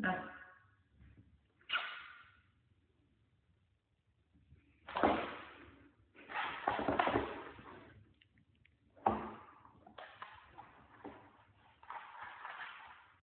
That's